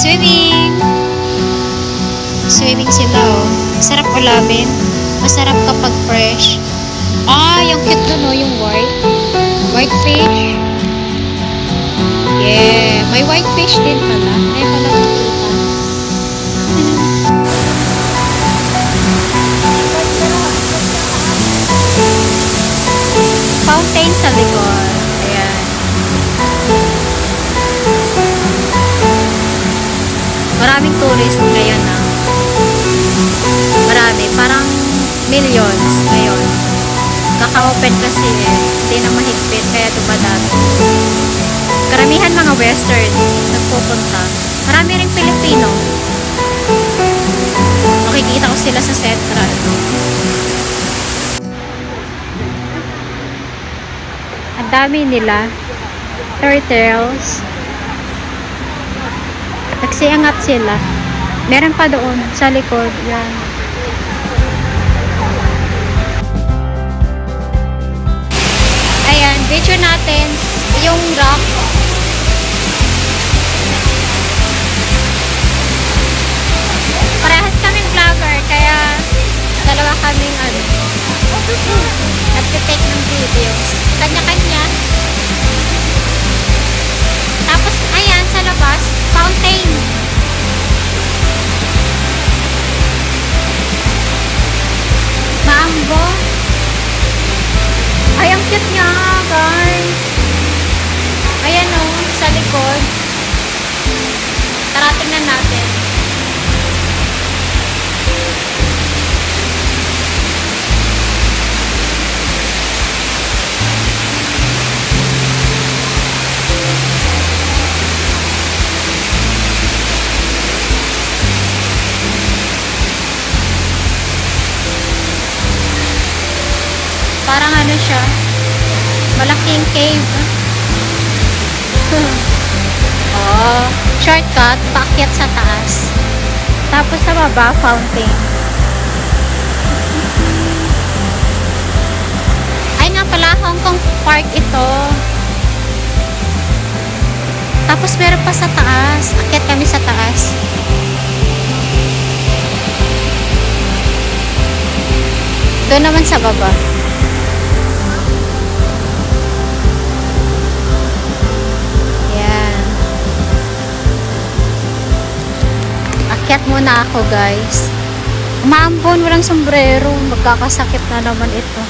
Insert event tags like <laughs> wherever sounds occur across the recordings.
Swimming! Swimming sila oh. Masarap ulamin. Masarap kapag fresh. Ah, yung cute doon oh, yung white. White fish. Yeah, may white fish din pala. May pala tourist ngayon ah. Marami. Parang millions ngayon. Kaka-open kasi eh. Hindi na mahigpit kaya dumadami. Karamihan mga western nagpupunta. Marami rin Pilipino. Makikita ko sila sa central. Ang dami nila. Turtles. Nagsiangat sila. Meron pa doon sa likod. Yan. Ayan, video natin yung rock. Parehas kaming vlogger, kaya dalawa kaming ano, nagtitake ng videos. Kanya-kanya. Tapos, ayan, sa labas, fountain. Maambo. Cute niya, guys. Ayan o, sa likod. Tara, tingnan natin. Parang ano siya, malaking cave. <laughs> oh, shortcut, paakyat sa taas. Tapos sa baba, fountain. Ay nga pala, Hong Kong Park ito. Tapos meron pa sa taas. Akyat kami sa taas. Doon naman sa baba. Muna ako guys. Umaambon, walang sombrero. Magkakasakit na naman ito.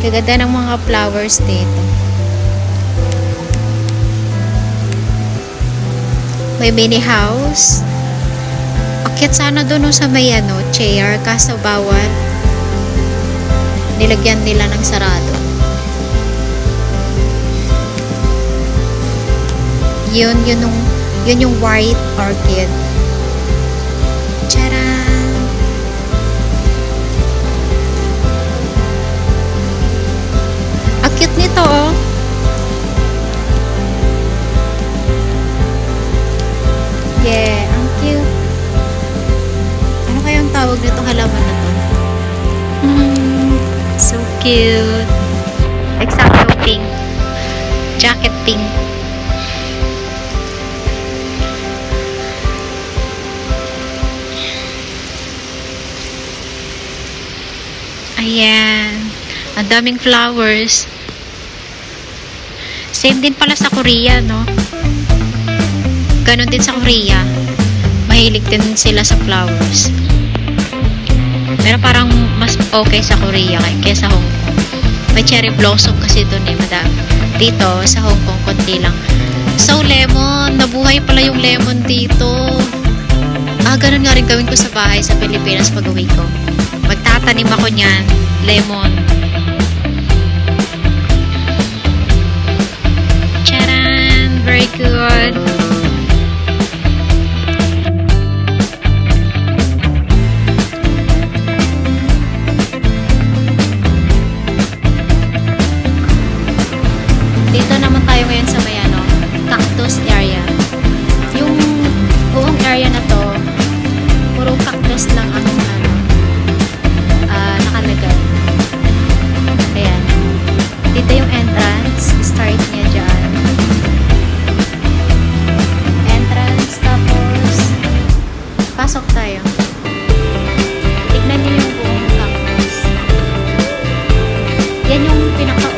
Kaganda ng mga flowers dito. May mini house. Akyat sana doon sa may ano, chair, kaso bawal. Nilagyan nila ng sarado. Yun, yun yung, yun yung white orchid. Charan! Cute nito, oh. Yeah, ang cute. Tawag nitong halaman na to? Mm, so cute. Exacto pink. Jacket pink. Ayan. Ang daming flowers. Same din pala sa Korea, no? Ganon din sa Korea. Mahilig din sila sa flowers. Pero parang mas okay sa Korea kaysa Hong Kong. May cherry blossom kasi doon eh, madami. Dito, sa Hong Kong, konti lang. So, lemon. Nabuhay pala yung lemon dito. Ah, ganun nga rin gawin ko sa bahay sa Pilipinas pag uwi ko. Magtatanim ako niyan. Lemon. Charan! Very good. yung pinaka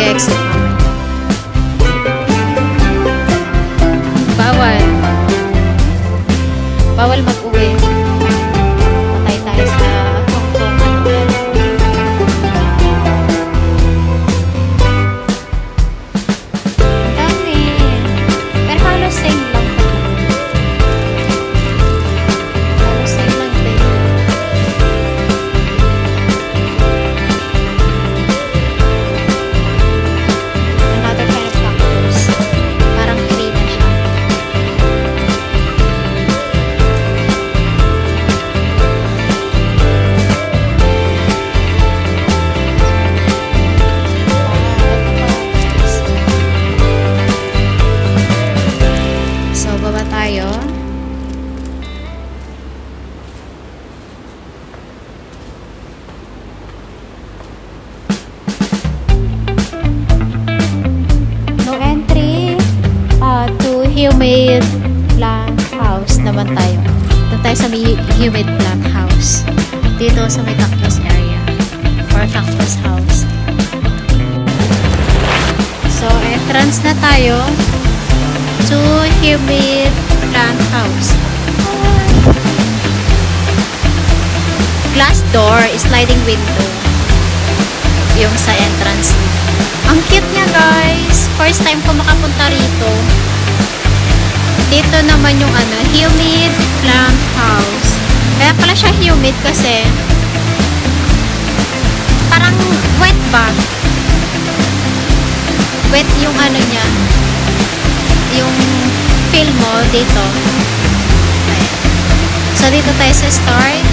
doon house naman tayo. Doon tayo sa humid plant house. Dito sa may cactus area. Or cactus house. So, entrance na tayo to humid plant house. Glass door, sliding window. Yung sa entrance. Ang cute niya guys. First time ko makapunta rito. Dito naman yung ano, humid plant house. Kaya pala siya humid kasi parang wet ba? Wet yung ano niya. Yung feel mo dito. So, dito tayo sa start.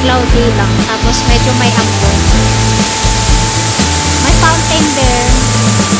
Cloudy lang. Tapos medyo may ambon. May fountain there.